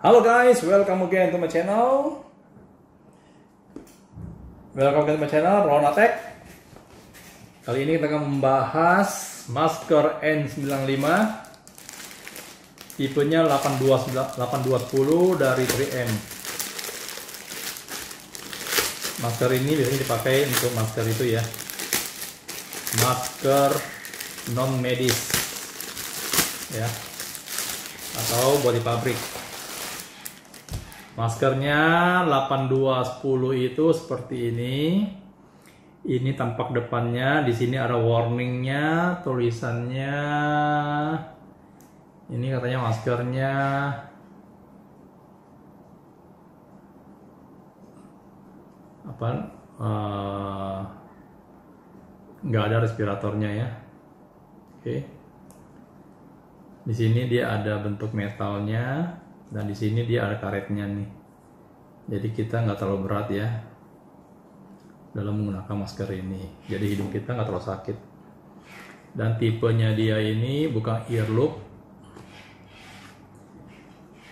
Halo guys, welcome again to my channel. Welcome again to my channel, Ron Attack. Kali ini kita akan membahas masker N95 tipenya 8210 dari 3M. Masker ini biasanya dipakai untuk masker itu ya. Masker non medis. Ya. Atau body pabrik. Maskernya 8210 itu seperti ini. Ini tampak depannya, di sini ada warningnya, tulisannya. Ini katanya maskernya apa? Uh, nggak ada respiratornya ya. Oke. Di sini dia ada bentuk metalnya dan di sini dia ada karetnya nih. Jadi kita nggak terlalu berat ya dalam menggunakan masker ini. Jadi hidung kita nggak terlalu sakit. Dan tipenya dia ini bukan ear loop.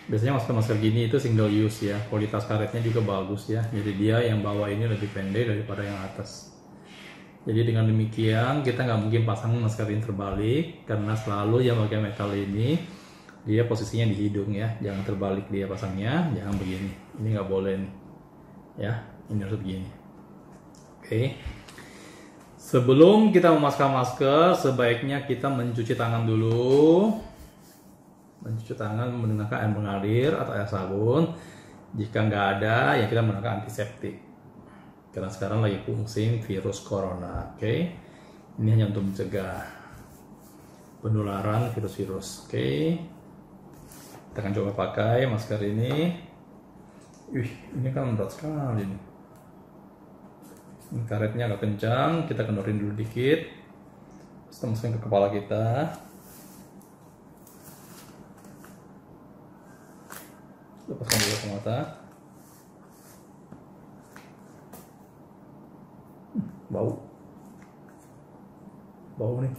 Biasanya masker-masker gini itu single use ya. Kualitas karetnya juga bagus ya. Jadi dia yang bawah ini lebih pendek daripada yang atas. Jadi dengan demikian kita nggak mungkin pasang masker ini terbalik karena selalu yang pakai metal ini dia posisinya di hidung ya. Jangan terbalik dia pasangnya. Jangan begini. Ini nggak boleh nih. Ya ini harus begini. Oke. Sebelum kita memasang masker sebaiknya kita mencuci tangan dulu. Mencuci tangan menggunakan air mengalir atau air sabun. Jika nggak ada ya kita menggunakan antiseptik. Karena sekarang lagi pusing virus corona. Oke. Ini hanya untuk mencegah penularan virus-virus. Oke kita akan coba pakai masker ini. Wih ini kan berat sekali nih. Ini karetnya agak kencang kita kendorin dulu dikit. Masukin ke kepala kita. Lepaskan dulu ke mata. Bau. Bau nih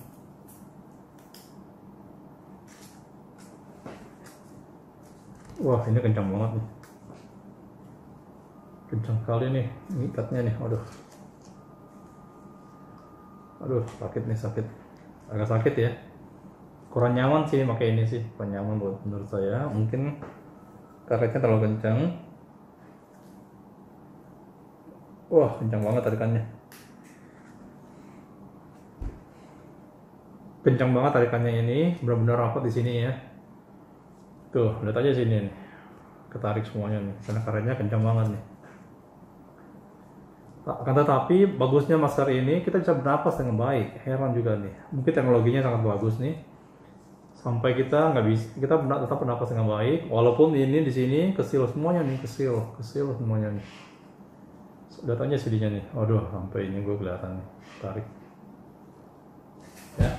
wah ini kencang banget nih. Kencang sekali nih ngikatnya nih aduh aduh sakit nih sakit. Agak sakit ya. Kurang nyaman sih pakai ini sih kurang nyaman buat menurut saya. Mungkin karetnya terlalu kencang. Wah kencang banget tarikannya. Kencang banget tarikannya ini benar-benar rapat di sini ya Tuh, lihat aja sini nih. Ketarik semuanya nih, karena karetnya kencang banget nih. Akan tetapi bagusnya masker ini kita bisa bernapas dengan baik. Heran juga nih. Mungkin teknologinya sangat bagus nih. Sampai kita nggak bisa, kita tetap bernapas dengan baik. Walaupun ini di sini kesil semuanya nih, kesil, kesil semuanya nih. Aja sininya nih. Aduh, sampai ini gue kelihatan nih. Tarik. Ya.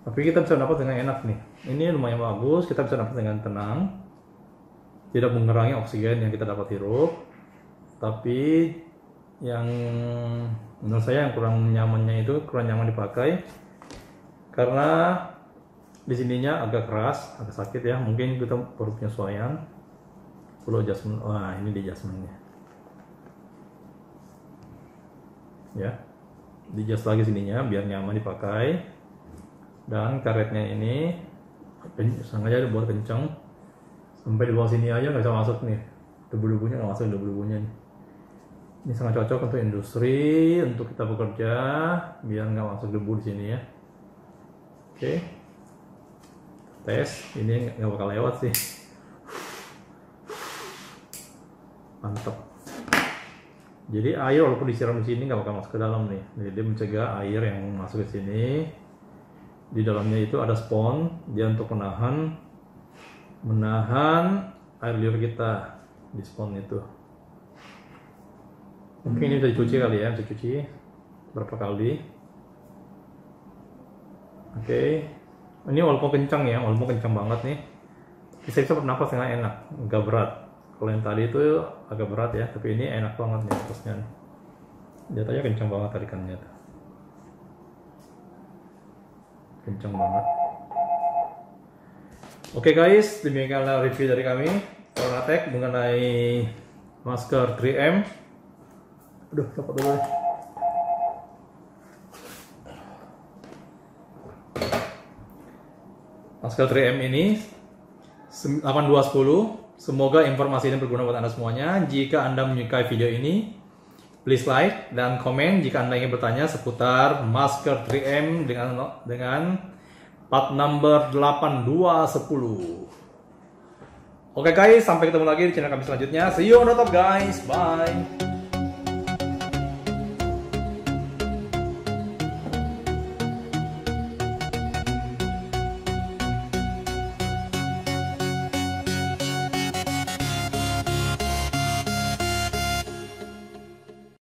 Tapi kita bisa dapat dengan enak nih. Ini lumayan bagus, kita bisa dapat dengan tenang. Tidak mengurangi oksigen yang kita dapat hirup. Tapi yang menurut saya yang kurang nyamannya itu kurang nyaman dipakai karena di sininya agak keras, agak sakit ya. Mungkin kita perlu penyesuaian. Perlu adjustment. Wah, ini di adjustmentnya. Ya, di adjust lagi sininya biar nyaman dipakai dan karetnya ini sengaja dibuat kencang sampai di bawah sini aja nggak bisa masuk nih. Debu-debunya nggak masuk debu-debunya nih. Ini sangat cocok untuk industri untuk kita bekerja biar nggak masuk debu di sini ya. Oke. Tes ini nggak bakal lewat sih. Mantap jadi air walaupun disiram di sini nggak bakal masuk ke dalam nih. Jadi mencegah air yang masuk ke sini di dalamnya itu ada spon dia untuk menahan menahan air liur kita di spon itu. Mungkin ini bisa dicuci kali ya bisa dicuci berapa kali. Oke. Ini walaupun kencang ya walaupun kencang banget nih. Bisa bisa bernapas dengan enak nggak berat. Kalau yang tadi itu agak berat ya tapi ini enak banget nih napasnya jatuhnya kencang banget tarikannya tuh kenceng banget Oke guys, demikianlah review dari kami Coronatech mengenai masker 3M. Aduh, dapat dulu. Masker 3M ini 8210. Semoga informasi ini berguna buat Anda semuanya. Jika Anda menyukai video ini, please like dan komen jika Anda ingin bertanya seputar masker 3M dengan dengan part number 8210. Oke guys, sampai ketemu lagi di channel kami selanjutnya. See you on the top guys. Bye.